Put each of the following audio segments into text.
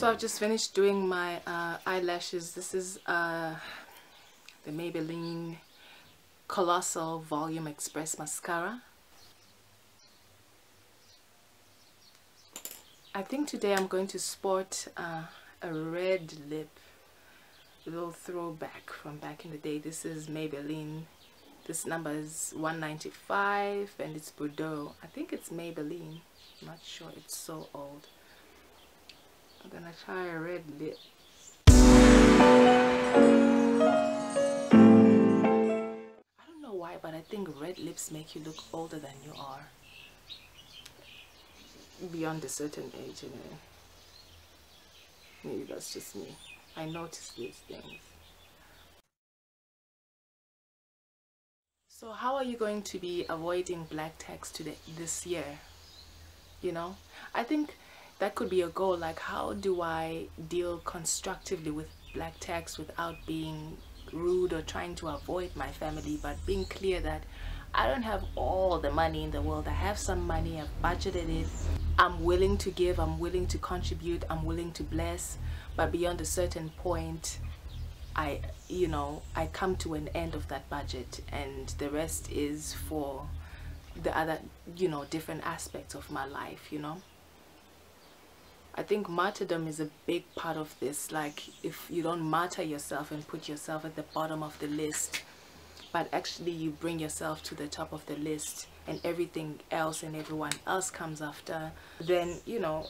So I've just finished doing my uh, eyelashes. This is uh, the Maybelline Colossal Volume Express Mascara. I think today I'm going to sport uh, a red lip. A little throwback from back in the day. This is Maybelline. This number is 195 and it's Bordeaux. I think it's Maybelline. I'm not sure. It's so old. I'm gonna try a red lip. I don't know why, but I think red lips make you look older than you are. Beyond a certain age, anyway. Maybe that's just me. I notice these things. So how are you going to be avoiding black tax today this year? You know, I think that could be a goal. Like how do I deal constructively with black tax without being rude or trying to avoid my family but being clear that I don't have all the money in the world. I have some money. I've budgeted it. I'm willing to give. I'm willing to contribute. I'm willing to bless. But beyond a certain point I you know I come to an end of that budget and the rest is for the other you know different aspects of my life you know I think martyrdom is a big part of this. Like if you don't martyr yourself and put yourself at the bottom of the list, but actually you bring yourself to the top of the list and everything else and everyone else comes after, then, you know,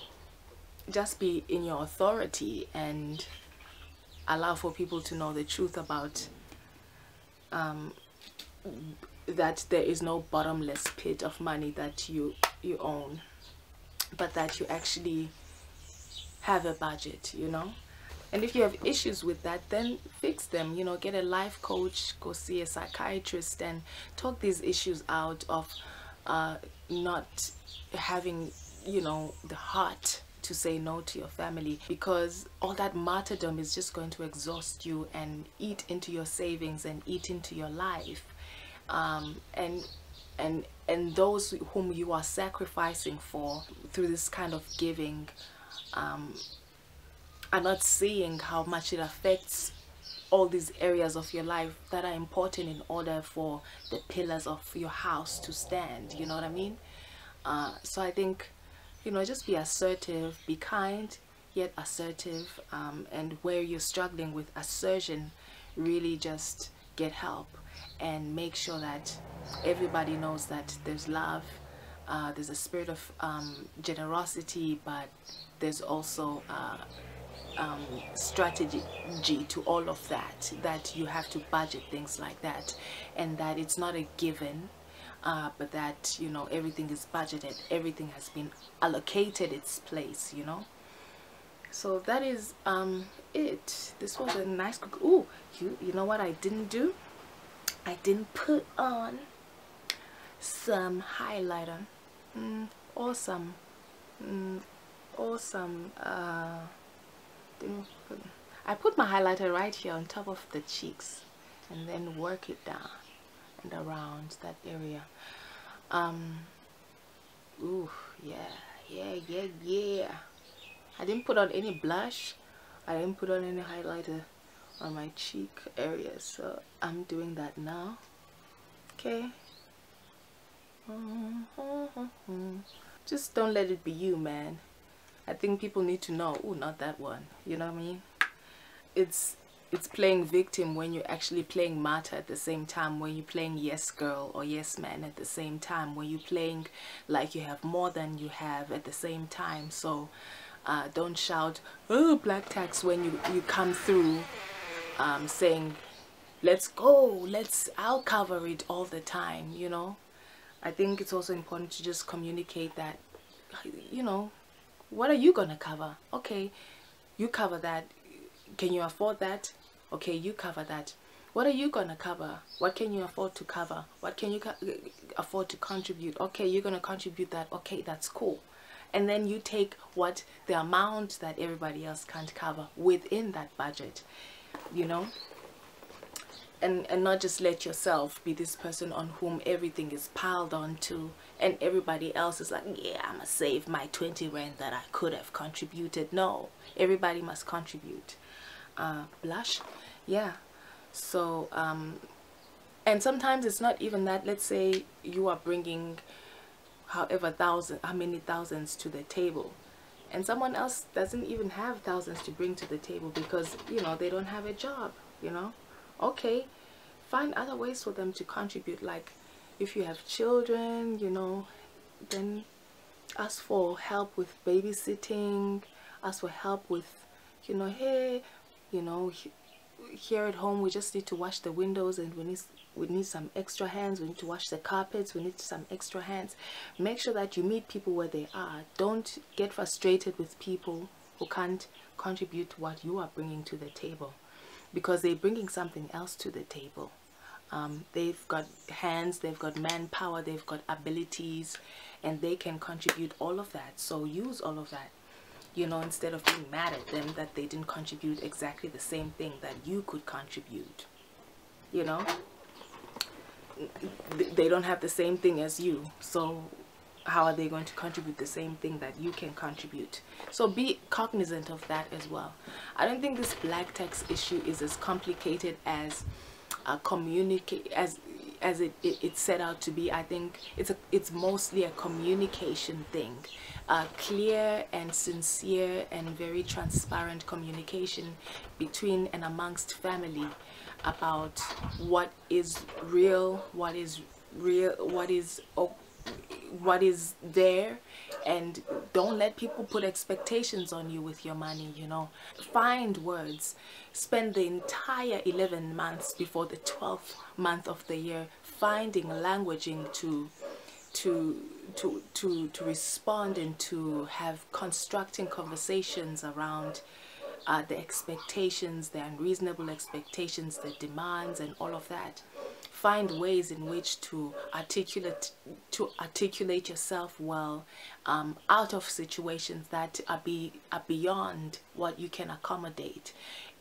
just be in your authority and allow for people to know the truth about um, that there is no bottomless pit of money that you you own but that you actually have a budget you know? And if you have issues with that then fix them you know get a life coach go see a psychiatrist and talk these issues out of uh, not having you know the heart to say no to your family because all that martyrdom is just going to exhaust you and eat into your savings and eat into your life. Um, and and and those whom you are sacrificing for through this kind of giving um, are not seeing how much it affects all these areas of your life that are important in order for the pillars of your house to stand you know what I mean? Uh, so I think you know just be assertive be kind yet assertive um, and where you're struggling with assertion really just get help and make sure that everybody knows that there's love uh, there's a spirit of um, generosity but there's also uh, um, strategy to all of that that you have to budget things like that and that it's not a given uh, but that you know everything is budgeted everything has been allocated its place you know? So that is um it. This was a nice cook oh you you know what I didn't do? I didn't put on some highlighter mm, awesome. Mm, or some uh, I put my highlighter right here on top of the cheeks and then work it down and around that area. Um ooh yeah yeah yeah yeah. I didn't put on any blush. I didn't put on any highlighter on my cheek area so I'm doing that now. Okay just don't let it be you man. I think people need to know oh not that one. You know what I mean? It's it's playing victim when you're actually playing martyr at the same time when you're playing yes girl or yes man at the same time when you're playing like you have more than you have at the same time. So uh, don't shout oh black tax when you you come through um, saying let's go let's I'll cover it all the time you know I think it's also important to just communicate that you know what are you gonna cover? Okay you cover that. Can you afford that? Okay you cover that. What are you gonna cover? What can you afford to cover? What can you afford to contribute? Okay you're gonna contribute that. Okay that's cool. And then you take what the amount that everybody else can't cover within that budget you know and and not just let yourself be this person on whom everything is piled onto and everybody else is like yeah i'm gonna save my 20 rand that i could have contributed. No everybody must contribute. Uh blush? Yeah. So um and sometimes it's not even that. Let's say you are bringing however thousand how many thousands to the table and someone else doesn't even have thousands to bring to the table because you know they don't have a job you know okay find other ways for them to contribute like if you have children you know then ask for help with babysitting ask for help with you know hey you know here at home we just need to wash the windows and we need we need some extra hands we need to wash the carpets we need some extra hands. Make sure that you meet people where they are. Don't get frustrated with people who can't contribute what you are bringing to the table because they're bringing something else to the table. Um, they've got hands they've got manpower they've got abilities and they can contribute all of that. So use all of that you know instead of being mad at them that they didn't contribute exactly the same thing that you could contribute you know? They don't have the same thing as you. So how are they going to contribute the same thing that you can contribute? So be cognizant of that as well. I don't think this black tax issue is as complicated as communicate as as it, it, it's set out to be. I think it's a it's mostly a communication thing. Uh, clear and sincere and very transparent communication between and amongst family about what is real what is real what is what is there and don't let people put expectations on you with your money you know. Find words. Spend the entire 11 months before the 12th month of the year finding languaging to to to to to respond and to have constructing conversations around uh, the expectations the unreasonable expectations the demands and all of that find ways in which to articulate to articulate yourself well um, out of situations that are be are beyond what you can accommodate.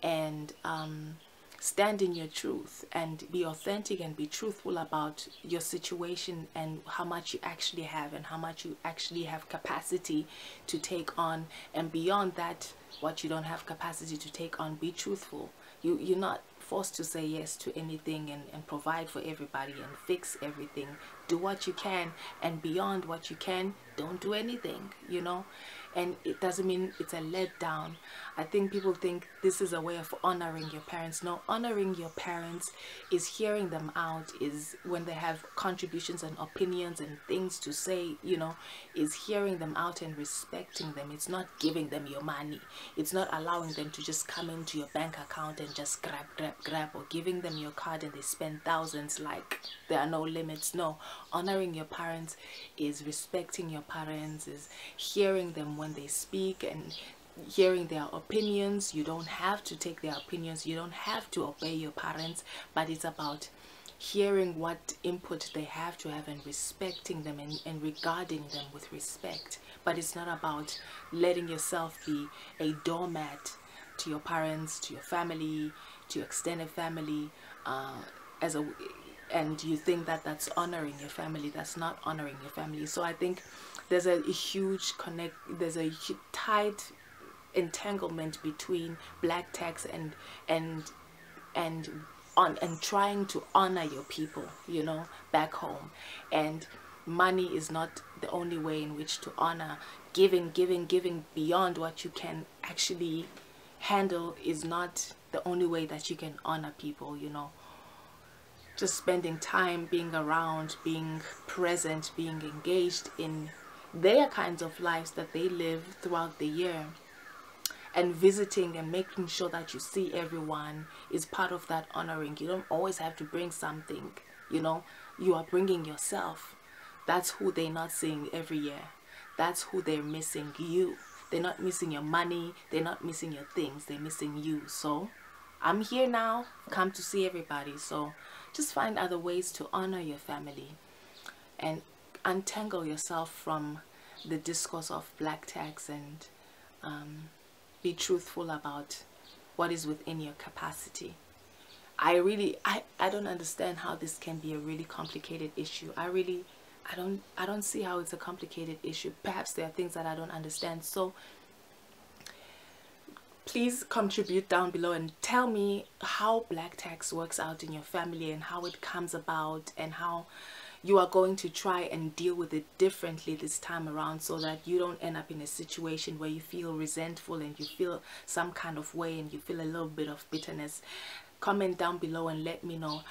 And um, stand in your truth and be authentic and be truthful about your situation and how much you actually have and how much you actually have capacity to take on. And beyond that what you don't have capacity to take on be truthful. You you're not forced to say yes to anything and, and provide for everybody and fix everything. Do what you can and beyond what you can don't do anything you know and it doesn't mean it's a letdown. I think people think this is a way of honoring your parents. No honoring your parents is hearing them out is when they have contributions and opinions and things to say you know is hearing them out and respecting them. It's not giving them your money. It's not allowing them to just come into your bank account and just grab grab grab or giving them your card and they spend thousands like there are no limits. No honoring your parents is respecting your parents is hearing them when they speak and hearing their opinions you don't have to take their opinions you don't have to obey your parents but it's about hearing what input they have to have and respecting them and, and regarding them with respect. But it's not about letting yourself be a doormat to your parents to your family to your extended family uh, as a and you think that that's honoring your family that's not honoring your family. So i think there's a, huge connect there's a tight entanglement between black tax and and and on and trying to honor your people you know back home. And money is not the only way in which to honor. Giving giving giving beyond what you can actually handle is not the only way that you can honor people you know. Just spending time being around being present being engaged in their kinds of lives that they live throughout the year. And visiting and making sure that you see everyone is part of that honoring. You don't always have to bring something you know. You are bringing yourself. That's who they're not seeing every year. That's who they're missing you. They're not missing your money. They're not missing your things. They're missing you. So i'm here now. Come to see everybody. So just find other ways to honor your family. And untangle yourself from the discourse of black tax and um, be truthful about what is within your capacity. I really I I don't understand how this can be a really complicated issue. I really I don't I don't see how it's a complicated issue. Perhaps there are things that I don't understand. So please contribute down below and tell me how black tax works out in your family and how it comes about and how you are going to try and deal with it differently this time around so that you don't end up in a situation where you feel resentful and you feel some kind of way and you feel a little bit of bitterness. Comment down below and let me know.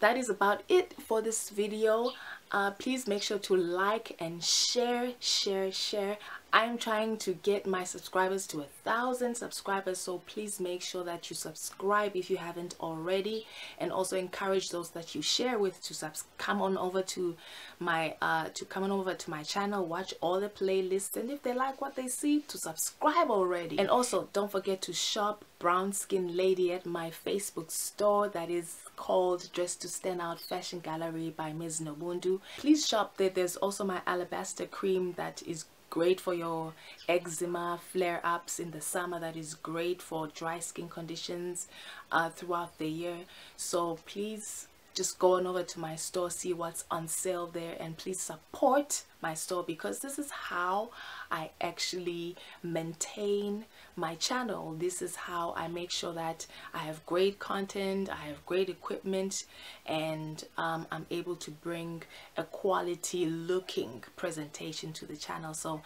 That is about it for this video. Uh, please make sure to like and share share share I'm trying to get my subscribers to a thousand subscribers so please make sure that you subscribe if you haven't already and also encourage those that you share with to subs come on over to my uh, to come on over to my channel watch all the playlists and if they like what they see to subscribe already and also don't forget to shop brown skin lady at my Facebook store that is called Dress to Stand Out Fashion Gallery by Ms. NoBuntu. Please shop there. There's also my alabaster cream that is great for your eczema flare-ups in the summer that is great for dry skin conditions uh, throughout the year. So please just go on over to my store see what's on sale there and please support my store because this is how I actually maintain my channel. This is how I make sure that I have great content I have great equipment and um, I'm able to bring a quality looking presentation to the channel. So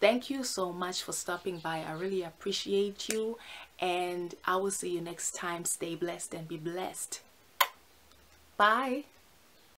thank you so much for stopping by. I really appreciate you and I will see you next time. Stay blessed and be blessed. Bye.